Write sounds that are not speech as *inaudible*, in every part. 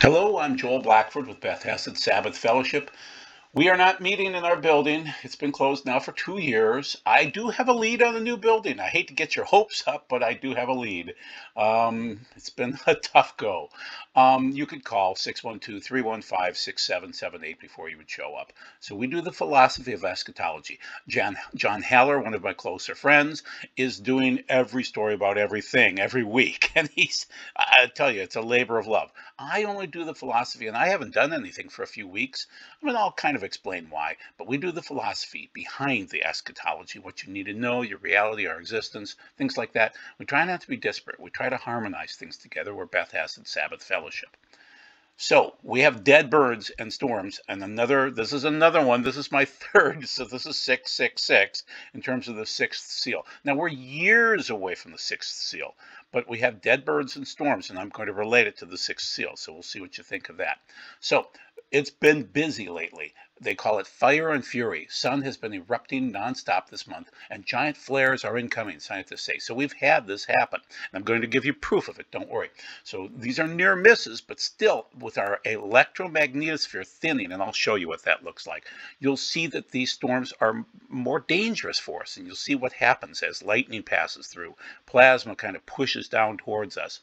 Hello, I'm Joel Blackford with Beth Chesed Sabbath Fellowship. We are not meeting in our building. It's been closed now for two years. I do have a lead on the new building. I hate to get your hopes up, but I do have a lead. Um, it's been *laughs* a tough go. Um, you could call 612 315 6778 before you would show up. So we do the philosophy of eschatology. John, John Haller, one of my closer friends, is doing every story about everything every week. *laughs* And he's, I tell you, it's a labor of love. I only do the philosophy, and I haven't done anything for a few weeks. I mean, I'll kind of explain why, but we do the philosophy behind the eschatology, what you need to know, your reality, our existence, things like that. We try not to be disparate. We try to harmonize things together. We're Beth Chesed Sabbath Fellowship. So we have dead birds and storms, and another. This is another one. This is my *laughs* third. So this is six, six, six in terms of the sixth seal. Now we're years away from the sixth seal, but we have dead birds and storms, and I'm going to relate it to the sixth seal. So we'll see what you think of that. So it's been busy lately. They call it fire and fury. Sun has been erupting nonstop this month, and giant flares are incoming, scientists say. So we've had this happen. And I'm going to give you proof of it, don't worry. So these are near misses, but still, with our electromagnetosphere thinning, and I'll show you what that looks like, you'll see that these storms are more dangerous for us, and you'll see what happens as lightning passes through. Plasma kind of pushes down towards us.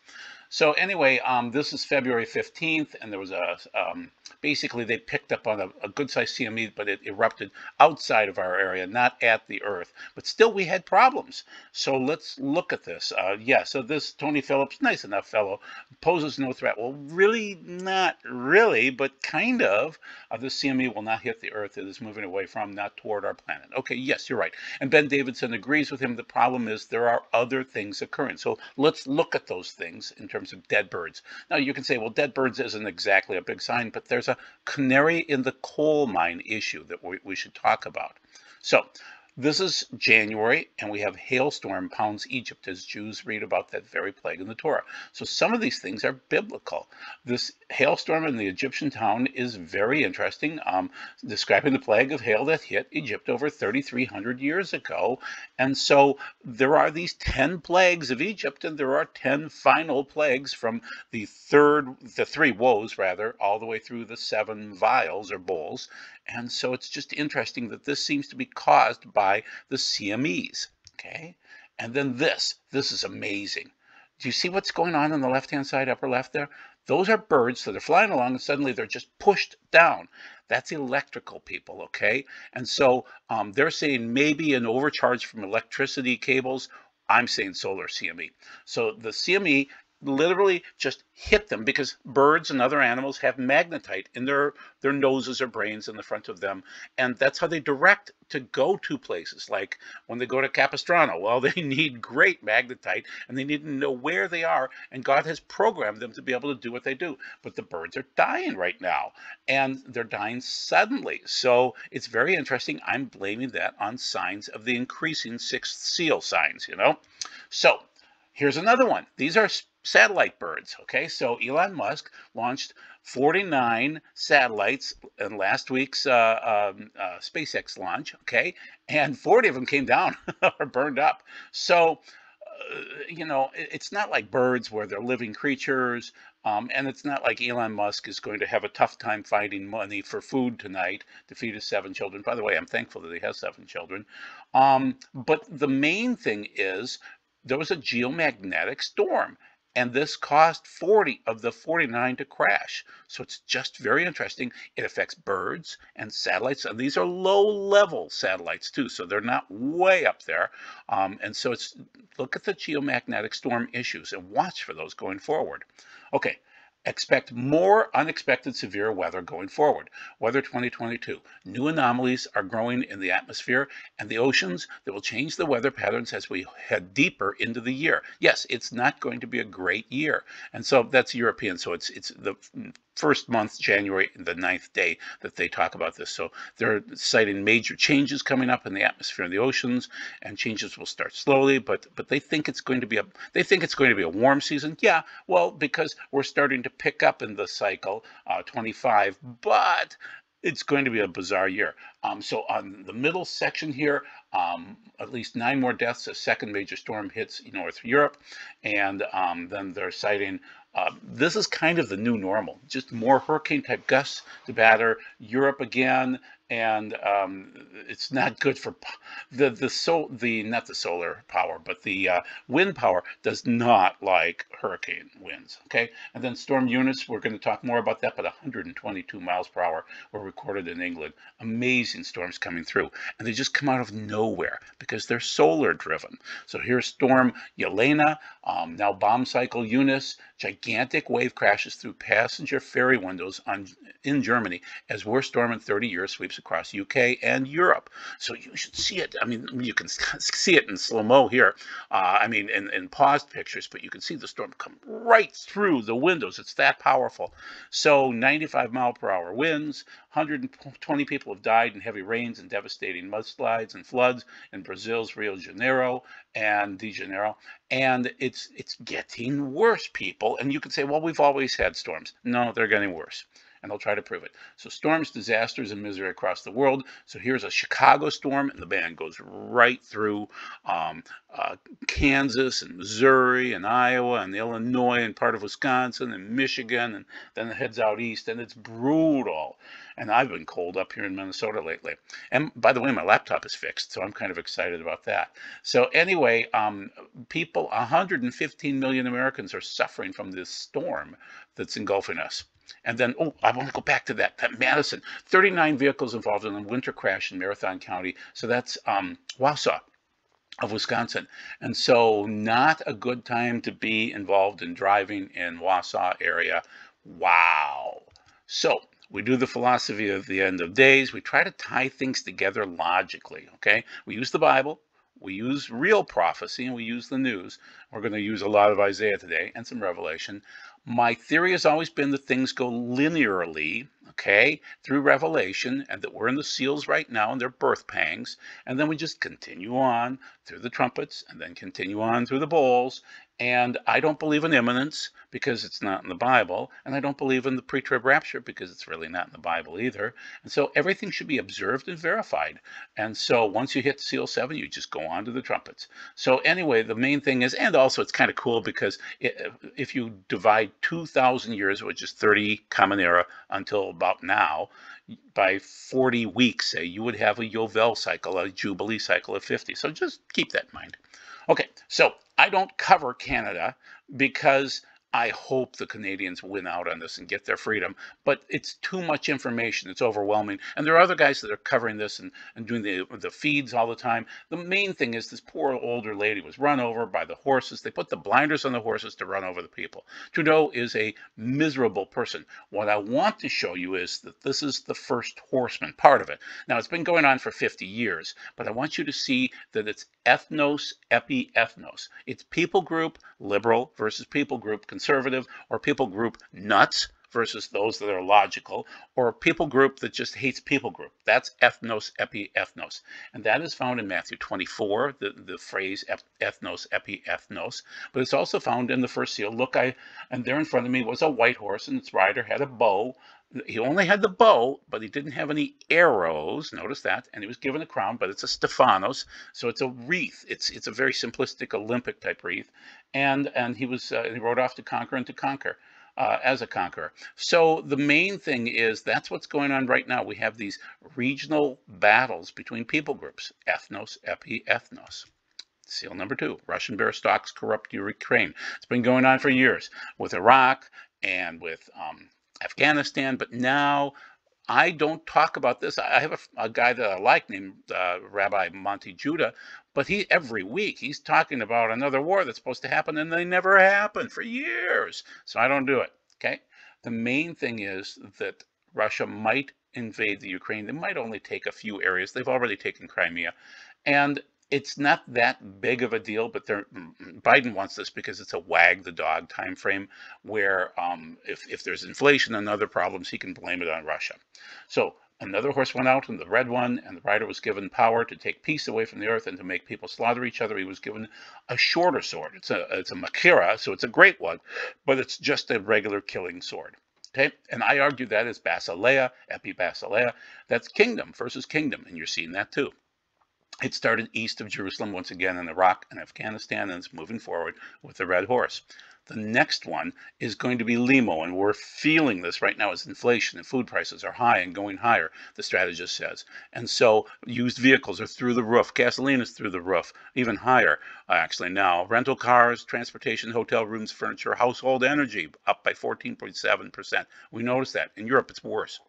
So anyway, um, this is February 15th, and there was a, um, basically they picked up on a, a good-sized CME, but it erupted outside of our area, not at the Earth. But still, we had problems. So let's look at this. Uh, yeah, so this Tony Phillips, nice enough fellow, poses no threat. Well, really, not really, but kind of. Uh, this CME will not hit the Earth. It is moving away from, not toward our planet. Okay, yes, you're right. And Ben Davidson agrees with him. The problem is there are other things occurring. So let's look at those things in terms of dead birds. Now, you can say, well, dead birds isn't exactly a big sign, but there's a canary in the coal mine issue that we, we should talk about. So, this is January, and we have hailstorm pounds Egypt as Jews read about that very plague in the Torah. So some of these things are biblical. This hailstorm in the Egyptian town is very interesting, um, describing the plague of hail that hit Egypt over 3,300 years ago. And so there are these 10 plagues of Egypt, and there are 10 final plagues from the third, the three woes rather, all the way through the seven vials or bowls. And so it's just interesting that this seems to be caused by the CMEs. Okay. And then this, this is amazing. Do you see what's going on on the left hand side, upper left there? Those are birds that are flying along and suddenly they're just pushed down. That's electrical, people, okay? And so um, they're saying maybe an overcharge from electricity cables. I'm saying solar CME. So the CME literally just hit them because birds and other animals have magnetite in their their noses or brains in the front of them. And that's how they direct to go to places like when they go to capistrano. Well *laughs* they need great magnetite and they need to know where they are and god has programmed them to be able to do what they do. But the birds are dying right now and they're dying suddenly. So it's very interesting. I'm blaming that on signs of the increasing sixth seal signs you know? So here's another one. These are satellite birds. Okay, so Elon Musk launched 49 satellites in last week's uh, um, uh, SpaceX launch. Okay, and 40 of them came down *laughs* or burned up. So, uh, you know, it's not like birds where they're living creatures. Um, and it's not like Elon Musk is going to have a tough time finding money for food tonight to feed his seven children. By the way, I'm thankful that he has seven children. Um, but the main thing is there was a geomagnetic storm and this caused 40 of the 49 to crash. So it's just very interesting. It affects birds and satellites, and these are low-level satellites too, so they're not way up there. Um, and so it's look at the geomagnetic storm issues and watch for those going forward. Okay, Expect more unexpected severe weather going forward. Weather 2022. New anomalies are growing in the atmosphere and the oceans that will change the weather patterns as we head deeper into the year. Yes, it's not going to be a great year. And so that's European. So it's it's the first month, January, the ninth day that they talk about this. So they're citing major changes coming up in the atmosphere and the oceans, and changes will start slowly, but but they think it's going to be a they think it's going to be a warm season. Yeah, well, because we're starting to pick up in the cycle, uh, 25, but it's going to be a bizarre year. Um, so on the middle section here, um, at least nine more deaths. A second major storm hits North Europe, and um, then they're citing uh, this is kind of the new normal. Just more hurricane type gusts to batter Europe again, and um, it's not good for the the so the not the solar power, but the uh, wind power does not like hurricane winds. Okay, and then Storm Eunice, we're going to talk more about that, but 122 miles per hour were recorded in England. Amazing storms coming through, and they just come out of nowhere because they're solar driven. So here's Storm Ylenia, um, now bomb cycle Eunice, gigantic wave crashes through passenger ferry windows on in Germany as worst storm in 30 years sweeps across UK and Europe. So you should see it. I mean, you can *laughs* see it in slow mo here. Uh, I mean, in, in paused pictures, but you can see the storm come right through the windows. It's that powerful. So 95 mile per hour winds. 120 people have died in heavy rains and devastating mudslides and floods in Brazil's Rio de Janeiro and De Janeiro. And it's it's getting worse, people. And you could say, well, we've always had storms. No, they're getting worse and I'll try to prove it. So storms, disasters, and misery across the world. So here's a Chicago storm, and the band goes right through um, uh, Kansas and Missouri and Iowa and Illinois and part of Wisconsin and Michigan, and then it heads out east, and it's brutal. And I've been cold up here in Minnesota lately. And by the way, my laptop is fixed, so I'm kind of excited about that. So anyway, um, people, 115 million Americans are suffering from this storm that's engulfing us. And then, oh, I want to go back to that. That Madison, 39 vehicles involved in a winter crash in Marathon County. So that's um, Wausau of Wisconsin. And so not a good time to be involved in driving in Wausau area. Wow. So we do the philosophy of the end of days. We try to tie things together logically, okay? We use the Bible, we use real prophecy, and we use the news. We're going to use a lot of Isaiah today and some Revelation. My theory has always been that things go linearly, okay, through Revelation, and that we're in the seals right now and their birth pangs, and then we just continue on through the trumpets, and then continue on through the bowls, and I don't believe in imminence because it's not in the Bible. And I don't believe in the pre trib rapture because it's really not in the Bible either. And so everything should be observed and verified. And so once you hit seal seven, you just go on to the trumpets. So, anyway, the main thing is, and also it's kind of cool because it, if you divide 2,000 years, which is 30 Common Era until about now, by 40 weeks, say, you would have a Yovel cycle, a Jubilee cycle of 50. So just keep that in mind. Okay, so I don't cover Canada because I hope the Canadians win out on this and get their freedom, but it's too much information. It's overwhelming. And there are other guys that are covering this and, and doing the, the feeds all the time. The main thing is this poor older lady was run over by the horses. They put the blinders on the horses to run over the people. Trudeau is a miserable person. What I want to show you is that this is the first horseman part of it. Now, it's been going on for 50 years, but I want you to see that it's ethnos, epi ethnos. It's people group, liberal versus people group, conservative, or people group nuts versus those that are logical, or people group that just hates people group. That's ethnos, epi, ethnos. And that is found in Matthew 24, the, the phrase ethnos, epi, ethnos. But it's also found in the first seal. Look, I, and there in front of me was a white horse, and its rider had a bow. He only had the bow, but he didn't have any arrows. Notice that. And he was given a crown, but it's a Stephanos. So it's a wreath. It's it's a very simplistic Olympic type wreath and and he was uh, he rode off to conquer and to conquer. Uh, as a conqueror. So the main thing is that's what's going on right now. We have these regional battles between people groups, ethnos, epi, ethnos. Seal number two, Russian bear stocks corrupt Ukraine. It's been going on for years with Iraq and with um, Afghanistan, but now I don't talk about this. I have a, a guy that I like named uh, Rabbi Monte Judah, but he every week he's talking about another war that's supposed to happen and they never happen for years. So I don't do it. Okay. The main thing is that Russia might invade the Ukraine. They might only take a few areas. They've already taken Crimea. And it's not that big of a deal, but Biden wants this because it's a wag the dog time frame where um, if, if there's inflation and other problems, he can blame it on Russia. So another horse went out and the red one, and the rider was given power to take peace away from the earth and to make people slaughter each other. He was given a shorter sword. It's a it's a Machaira, so it's a great one, but it's just a regular killing sword. Okay, and I argue that is Basileia, Epi Basileia. That's kingdom versus kingdom, and you're seeing that too. It started east of Jerusalem once again in Iraq and Afghanistan, and it's moving forward with the Red Horse. The next one is going to be LIMO, and we're feeling this right now as inflation and food prices are high and going higher, the strategist says. And so used vehicles are through the roof. Gasoline is through the roof, even higher actually now. Rental cars, transportation, hotel rooms, furniture, household energy up by 14.7%. We notice that. In Europe, it's worse.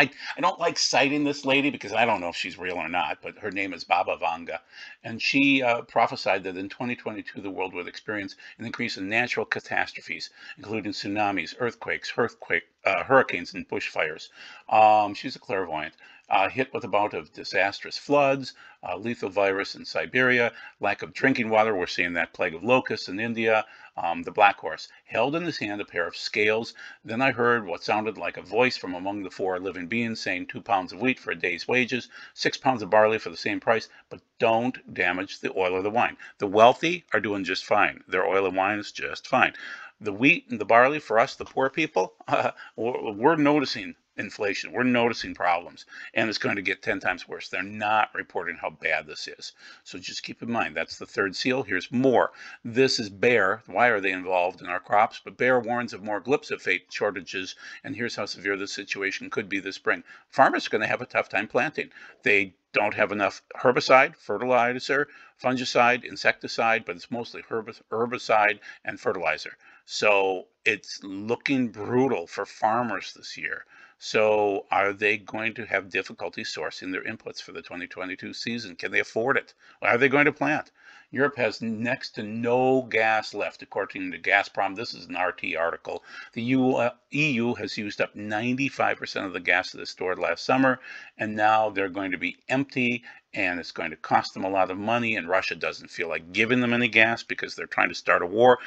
I, I don't like citing this lady because I don't know if she's real or not, but her name is Baba Vanga. And she uh, prophesied that in 2022, the world would experience an increase in natural catastrophes, including tsunamis, earthquakes, earthquake, uh, hurricanes, and bushfires. Um, she's a clairvoyant uh, hit with a bout of disastrous floods, uh, lethal virus in Siberia, lack of drinking water. We're seeing that plague of locusts in India. Um, the black horse held in his hand a pair of scales. Then I heard what sounded like a voice from among the four living beings saying two pounds of wheat for a day's wages, six pounds of barley for the same price, but don't damage the oil or the wine. The wealthy are doing just fine. Their oil and wine is just fine. The wheat and the barley for us, the poor people, *laughs* uh, we're noticing inflation. We're noticing problems, and it's going to get 10 times worse. They're not reporting how bad this is. So just keep in mind, that's the third seal. Here's more. This is Bayer. Why are they involved in our crops? But Bayer warns of more glyphosate shortages, and here's how severe the situation could be this spring. Farmers are going to have a tough time planting. They don't have enough herbicide, fertilizer, fungicide, insecticide, but it's mostly herbicide and fertilizer. So it's looking brutal for farmers this year. So are they going to have difficulty sourcing their inputs for the 2022 season? Can they afford it? Are they going to plant? Europe has next to no gas left, according to Gazprom. This is an RT article. The EU, has used up 95% of the gas that is stored last summer, and now they're going to be empty and it's going to cost them a lot of money and Russia doesn't feel like giving them any gas because they're trying to start a war.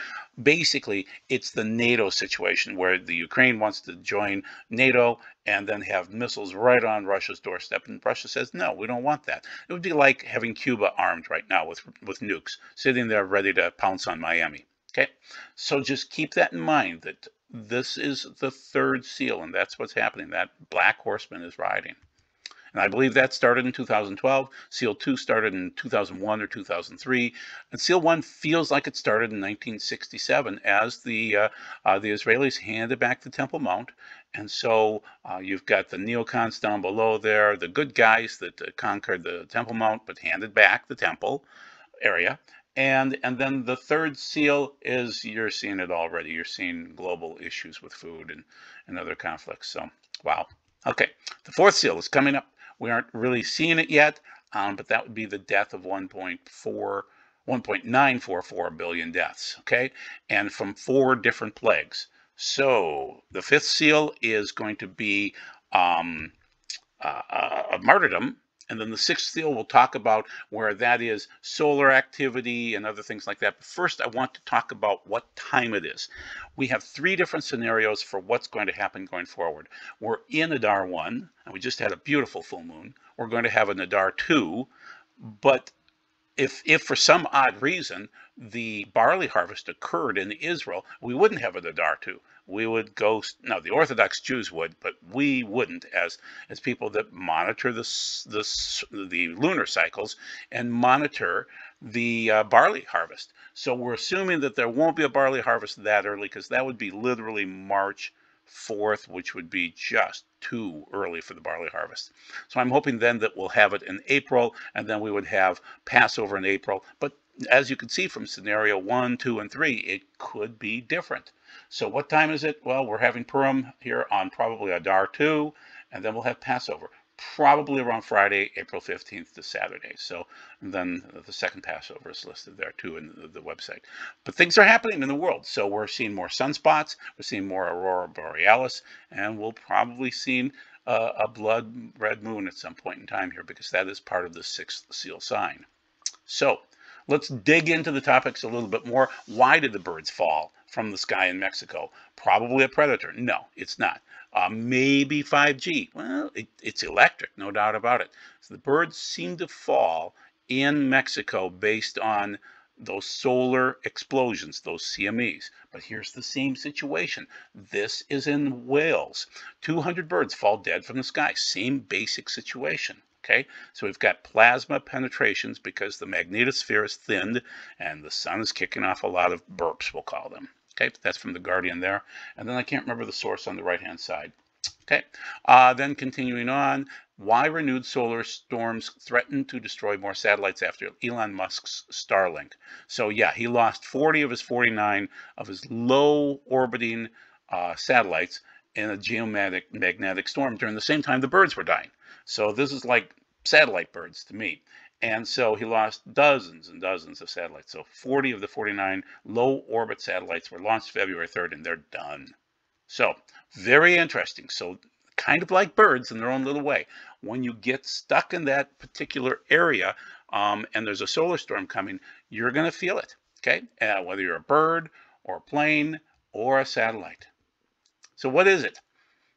Basically, it's the NATO situation where the Ukraine wants to join NATO and then have missiles right on Russia's doorstep and Russia says, "No, we don't want that." It would be like having Cuba armed right now with with nukes sitting there ready to pounce on Miami. Okay? So just keep that in mind that this is the third seal and that's what's happening. That black horseman is riding. And I believe that started in 2012. SEAL 2 started in 2001 or 2003. And SEAL 1 feels like it started in 1967 as the, uh, uh, the Israelis handed back the Temple Mount. And so uh, you've got the neocons down below there, the good guys that uh, conquered the Temple Mount but handed back the temple area. And, and then the third seal is you're seeing it already. You're seeing global issues with food and, and other conflicts. So, wow. Okay, the fourth seal is coming up. We aren't really seeing it yet, um, but that would be the death of 1.4, 1.944 billion deaths, okay? And from four different plagues. So the fifth seal is going to be um, uh, a martyrdom, and then the sixth seal we'll talk about where that is solar activity and other things like that. But first, I want to talk about what time it is. We have three different scenarios for what's going to happen going forward. We're in Adar 1, and we just had a beautiful full moon. We're going to have an Adar 2, but if, if for some odd reason the barley harvest occurred in Israel, we wouldn't have an Adar 2 we would go now the orthodox jews would but we wouldn't as as people that monitor the the, the lunar cycles and monitor the uh, barley harvest. So we're assuming that there won't be a barley harvest that early because that would be literally march 4th which would be just too early for the barley harvest. So i'm hoping then that we'll have it in april and then we would have passover in april. But as you can see from scenario one, two, and three, it could be different. So what time is it? Well, we're having Purim here on probably Adar 2, and then we'll have Passover probably around Friday, April 15th to Saturday. So then the second Passover is listed there too in the, the, website. But things are happening in the world. So we're seeing more sunspots, we're seeing more aurora borealis, and we'll probably see uh, a blood red moon at some point in time here because that is part of the sixth seal sign. So Let's dig into the topics a little bit more. Why did the birds fall from the sky in Mexico? Probably a predator. No, it's not. Uh, maybe 5G. Well, it, it's electric, no doubt about it. So the birds seem to fall in Mexico based on those solar explosions, those CMEs. But here's the same situation. This is in Wales. 200 birds fall dead from the sky. Same basic situation. Okay, so we've got plasma penetrations because the magnetosphere is thinned and the sun is kicking off a lot of burps, we'll call them. Okay, that's from the Guardian there. And then I can't remember the source on the right hand side. Okay, uh, then continuing on, why renewed solar storms threaten to destroy more satellites after Elon Musk's Starlink? So yeah, he lost 40 of his 49 of his low orbiting uh, satellites in a geomagnetic magnetic storm during the same time the birds were dying. So this is like satellite birds to me. And so he lost dozens and dozens of satellites. So 40 of the 49 low orbit satellites were launched February 3rd and they're done. So very interesting. So kind of like birds in their own little way. When you get stuck in that particular area um, and there's a solar storm coming, you're going to feel it. Okay, uh, whether you're a bird or a plane or a satellite. So what is it?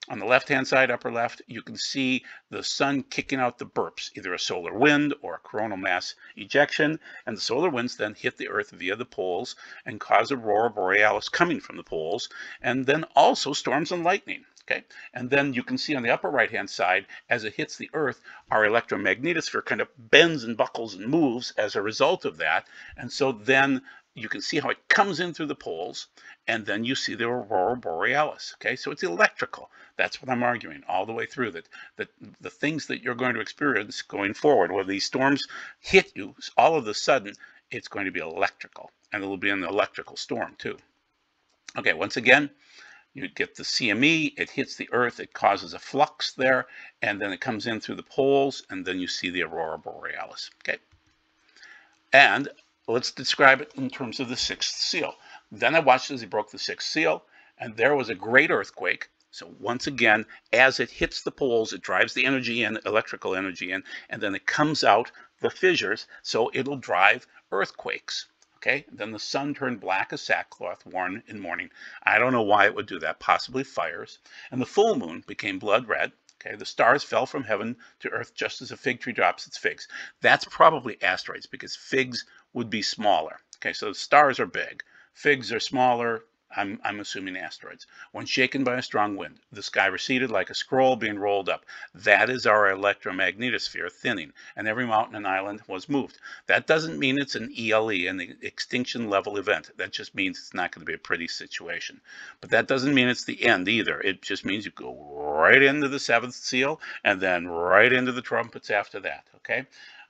On the left-hand side, upper left, you can see the sun kicking out the burps, either a solar wind or a coronal mass ejection, and the solar winds then hit the Earth via the poles and cause a aurora borealis coming from the poles, and then also storms and lightning. Okay, and then you can see on the upper right-hand side, as it hits the Earth, our electromagnetosphere kind of bends and buckles and moves as a result of that, and so then you can see how it comes in through the poles, and then you see the aurora borealis. Okay, so it's electrical. That's what I'm arguing all the way through. That that the things that you're going to experience going forward, when these storms hit you, all of a sudden it's going to be electrical, and it'll be an electrical storm too. Okay, once again, you get the CME, it hits the Earth, it causes a flux there, and then it comes in through the poles, and then you see the aurora borealis. Okay, and let's describe it in terms of the sixth seal. Then I watched as he broke the sixth seal, and there was a great earthquake. So once again, as it hits the poles, it drives the energy in, electrical energy in, and then it comes out the fissures, so it'll drive earthquakes. Okay, then the sun turned black as sackcloth worn in mourning. I don't know why it would do that, possibly fires. And the full moon became blood red. Okay, the stars fell from heaven to earth just as a fig tree drops its figs. That's probably asteroids because figs would be smaller. Okay, so stars are big, figs are smaller. I'm, I'm assuming asteroids. When shaken by a strong wind, the sky receded like a scroll being rolled up. That is our electromagnetosphere thinning, and every mountain and island was moved. That doesn't mean it's an ELE, and an extinction level event. That just means it's not going to be a pretty situation. But that doesn't mean it's the end either. It just means you go right into the seventh seal and then right into the trumpets after that. Okay?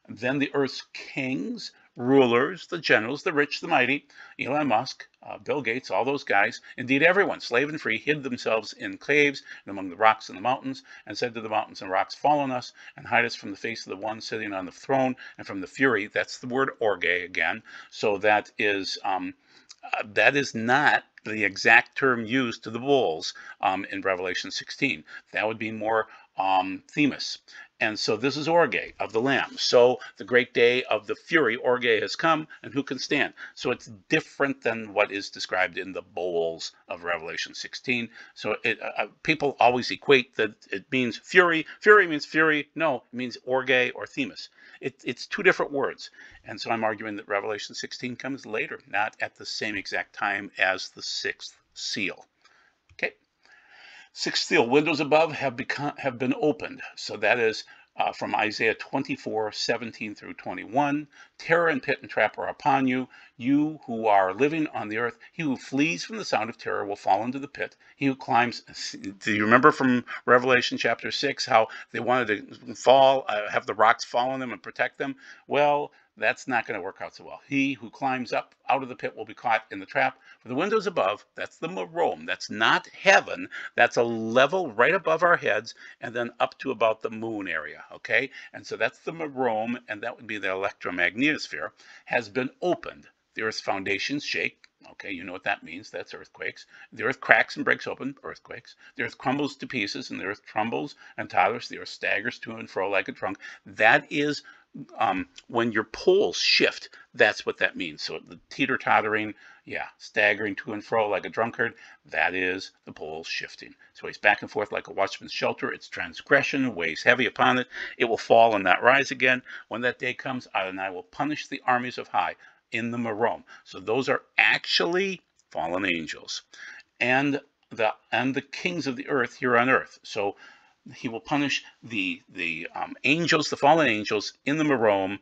Then the earth's kings rulers, the generals, the rich, the mighty, Elon Musk, uh, Bill Gates, all those guys, indeed everyone, slave and free, hid themselves in caves and among the rocks and the mountains, and said to the mountains and rocks, Fall on us and hide us from the face of the one sitting on the throne and from the fury. That's the word orge again. So that is um, uh, that is not the exact term used to the bulls um, in Revelation 16. That would be more um, Themis. And so this is Orge of the Lamb. So the great day of the fury, Orge has come, and who can stand? So it's different than what is described in the bowls of Revelation 16. So it, uh, uh, people always equate that it means fury. Fury means fury. No, it means Orge or Themis. It, it's two different words. And so I'm arguing that Revelation 16 comes later, not at the same exact time as the sixth seal. Sixth seal, windows above have become have been opened. So that is uh, from Isaiah 24, 17 through 21. Terror and pit and trap are upon you, you who are living on the earth. He who flees from the sound of terror will fall into the pit. He who climbs, do you remember from Revelation chapter 6 how they wanted to fall, uh, have the rocks fall on them and protect them? Well, that's not going to work out so well. He who climbs up out of the pit will be caught in the trap. For the windows above, that's the Merom. That's not heaven. That's a level right above our heads and then up to about the moon area. Okay? And so that's the Merom, and that would be the electromagnetosphere, has been opened. The Earth's foundations shake. Okay, you know what that means. That's earthquakes. The earth cracks and breaks open, earthquakes. The earth crumbles to pieces, and the earth trembles and totters. The earth staggers to and fro like a trunk. That is um, when your poles shift, that's what that means. So the teeter tottering, yeah, staggering to and fro like a drunkard, that is the poles shifting. So he's back and forth like a watchman's shelter. Its transgression weighs heavy upon it. It will fall and not rise again. When that day comes, Adonai will punish the armies of high in the Merom. So those are actually fallen angels. And the and the kings of the earth here on earth. So he will punish the the um, angels, the fallen angels in the Merom,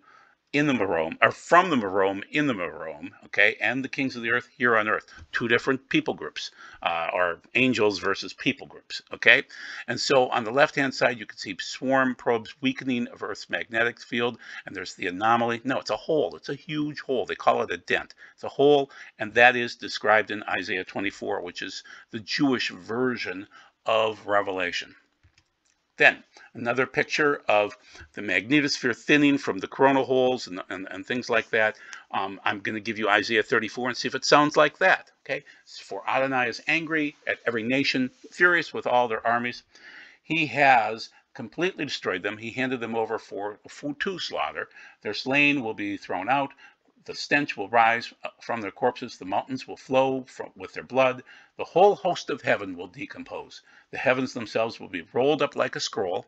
in the Merom, or from the Merom in the Merom, okay, and the kings of the earth here on earth. Two different people groups, uh, or angels versus people groups, okay? And so on the left-hand side, you can see swarm probes weakening of Earth's magnetic field, and there's the anomaly. No, it's a hole. It's a huge hole. They call it a dent. It's a hole, and that is described in Isaiah 24, which is the Jewish version of Revelation. Then another picture of the magnetosphere thinning from the coronal holes and, and, and things like that. Um, I'm going to give you Isaiah 34 and see if it sounds like that. Okay, for Adonai is angry at every nation, furious with all their armies. He has completely destroyed them. He handed them over for, to slaughter. Their slain will be thrown out. The stench will rise uh, from their corpses. The mountains will flow from, with their blood. The whole host of heaven will decompose. The heavens themselves will be rolled up like a scroll.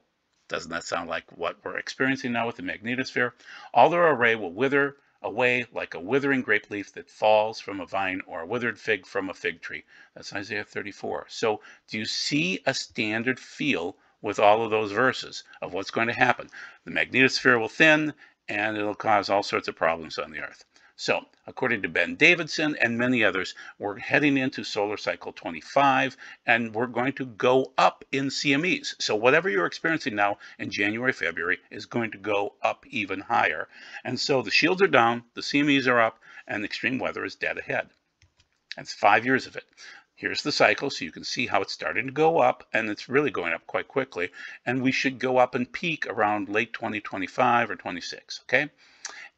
Doesn't that sound like what we're experiencing now with the magnetosphere? All their array will wither away like a withering grape leaf that falls from a vine or a withered fig from a fig tree. That's Isaiah 34. So do you see a standard feel with all of those verses of what's going to happen? The magnetosphere will thin and it'll cause all sorts of problems on the earth. So, according to Ben Davidson and many others, we're heading into solar cycle 25 and we're going to go up in CMEs. So, whatever you're experiencing now in January, February is going to go up even higher. And so the shields are down, the CMEs are up, and extreme weather is dead ahead. That's five years of it. Here's the cycle, so you can see how it's starting to go up, and it's really going up quite quickly. And we should go up and peak around late 2025 or 26, okay?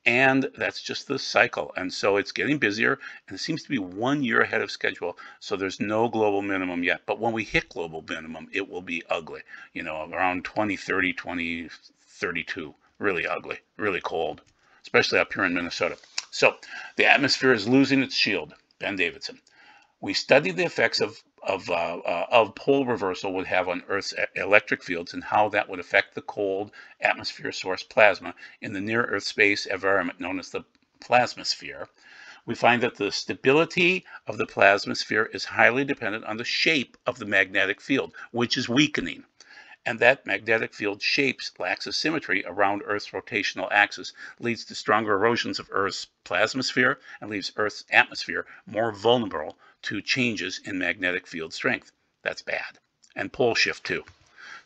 and that's just the cycle. And so it's getting busier, and it seems to be one year ahead of schedule. So there's no global minimum yet. But when we hit global minimum, it will be ugly. You know, around 2030, 2032, really ugly, really cold, especially up here in Minnesota. So the atmosphere is losing its shield. Ben Davidson. We studied the effects of of, uh, uh, of pole reversal would have on Earth's electric fields and how that would affect the cold atmosphere source plasma in the near Earth space environment known as the plasmasphere. We find that the stability of the plasmasphere is highly dependent on the shape of the magnetic field, which is weakening. And that magnetic field shapes of symmetry around Earth's rotational axis, leads to stronger erosions of Earth's plasmasphere, and leaves Earth's atmosphere more vulnerable to changes in magnetic field strength. That's bad. And pole shift too.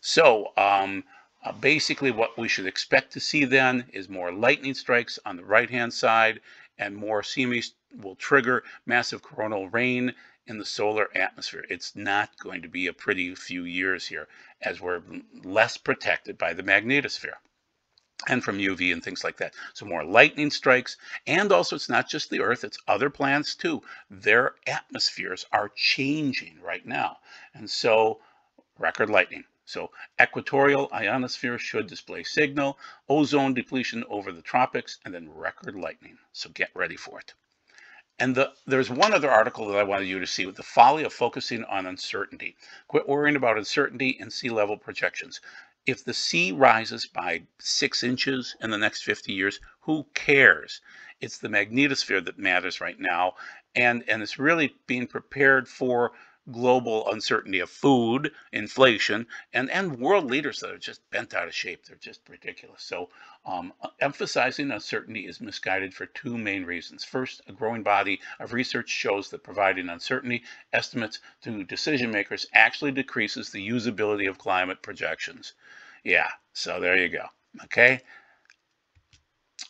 So um, uh, basically what we should expect to see then is more lightning strikes on the right hand side and more CMEs will trigger massive coronal rain in the solar atmosphere. It's not going to be a pretty few years here as we're less protected by the magnetosphere and from UV and things like that. So more lightning strikes. And also it's not just the Earth, it's other planets too. Their atmospheres are changing right now. And so record lightning. So equatorial ionosphere should display signal, ozone depletion over the tropics, and then record lightning. So get ready for it. And the, there's one other article that I wanted you to see with the folly of focusing on uncertainty. Quit worrying about uncertainty and sea level projections if the sea rises by six inches in the next 50 years, who cares? It's the magnetosphere that matters right now. And, and it's really being prepared for global uncertainty of food, inflation, and, and world leaders that are just bent out of shape. They're just ridiculous. So um, emphasizing uncertainty is misguided for two main reasons. First, a growing body of research shows that providing uncertainty estimates to decision makers actually decreases the usability of climate projections. Yeah, so there you go. Okay.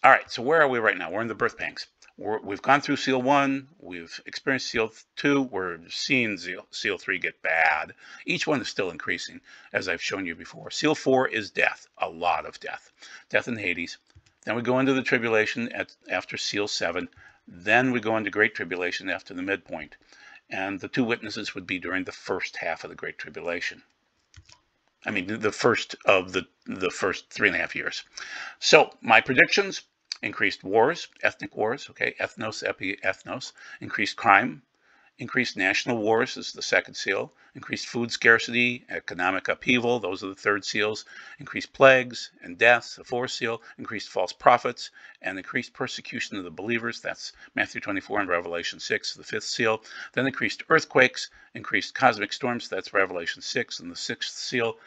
All right, so where are we right now? We're in the birth pangs we have gone through seal one, we've experienced seal two, we're seeing seal, seal three get bad. Each one is still increasing, as I've shown you before. Seal four is death, a lot of death, death in Hades. Then we go into the tribulation at, after seal seven. Then we go into great tribulation after the midpoint. And the two witnesses would be during the first half of the great tribulation. I mean, the first of the, the first three and a half years. So my predictions, increased wars, ethnic wars, okay, ethnos, epi, ethnos, increased crime, increased national wars is the second seal, increased food scarcity, economic upheaval, those are the third seals, increased plagues and deaths, the fourth seal, increased false prophets, and increased persecution of the believers, that's Matthew 24 and Revelation 6, the fifth seal, then increased earthquakes, increased cosmic storms, that's Revelation 6 and the sixth seal,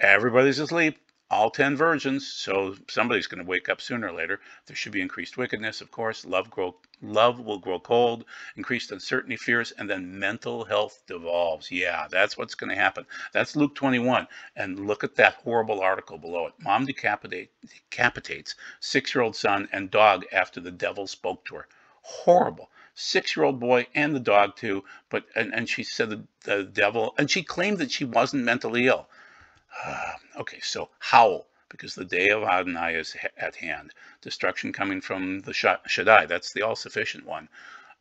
Everybody's asleep all 10 virgins, so somebody's going to wake up sooner or later. There should be increased wickedness, of course. Love grow love will grow cold, increased uncertainty, fears, and then mental health devolves. Yeah, that's what's going to happen. That's Luke 21. And look at that horrible article below it. Mom decapitate, decapitates six-year-old son and dog after the devil spoke to her. Horrible six-year-old boy and the dog too. But and, and she said the, the devil, and she claimed that she wasn't mentally ill. Ah, okay, so howl, because the day of Adonai is at hand. Destruction coming from the Shaddai, that's the all-sufficient one.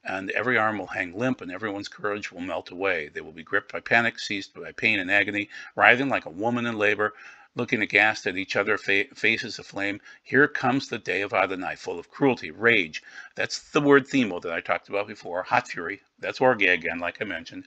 And every arm will hang limp, and everyone's courage will melt away. They will be gripped by panic, seized by pain and agony, writhing like a woman in labor, looking aghast at each other, fa faces aflame. Here comes the day of Adonai, full of cruelty, rage. That's the word themo that I talked about before, hot fury. That's Orge again, like I mentioned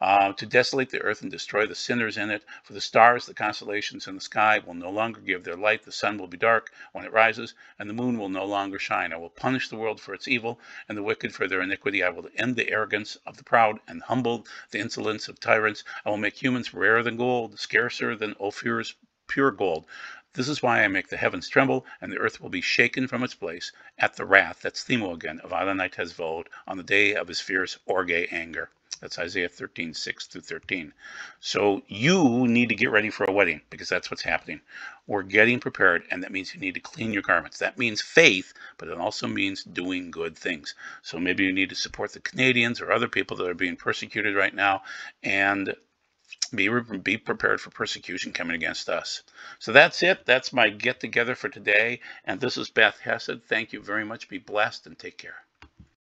uh, to desolate the earth and destroy the sinners in it. For the stars, the constellations in the sky will no longer give their light. The sun will be dark when it rises, and the moon will no longer shine. I will punish the world for its evil and the wicked for their iniquity. I will end the arrogance of the proud and humble the insolence of tyrants. I will make humans rarer than gold, scarcer than Ophir's pure gold. This is why I make the heavens tremble, and the earth will be shaken from its place at the wrath, that's Themo again, of Adonai Tzva'ot, on the day of his fierce Orge anger. That's Isaiah 13, 6 through 13. So you need to get ready for a wedding because that's what's happening. We're getting prepared, and that means you need to clean your garments. That means faith, but it also means doing good things. So maybe you need to support the Canadians or other people that are being persecuted right now and be, be prepared for persecution coming against us. So that's it. That's my get together for today. And this is Beth Chesed. Thank you very much. Be blessed and take care.